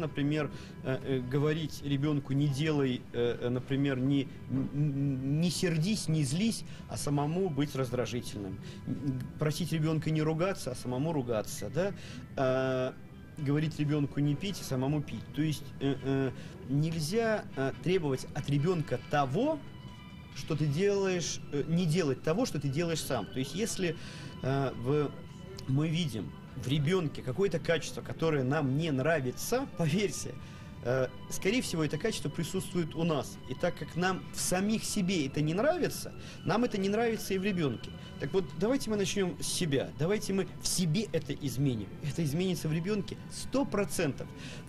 например, э, э, говорить ребенку не делай, э, например, не, не сердись, не злись, а самому быть раздражительным. Просить ребенка не ругаться, а самому ругаться, да? Э, говорить ребенку не пить, а самому пить. То есть нельзя требовать от ребенка того, что ты делаешь, не делать того, что ты делаешь сам. То есть если в, мы видим в ребенке какое-то качество, которое нам не нравится, поверьте, э, скорее всего, это качество присутствует у нас. И так как нам в самих себе это не нравится, нам это не нравится и в ребенке. Так вот, давайте мы начнем с себя. Давайте мы в себе это изменим. Это изменится в ребенке сто процентов.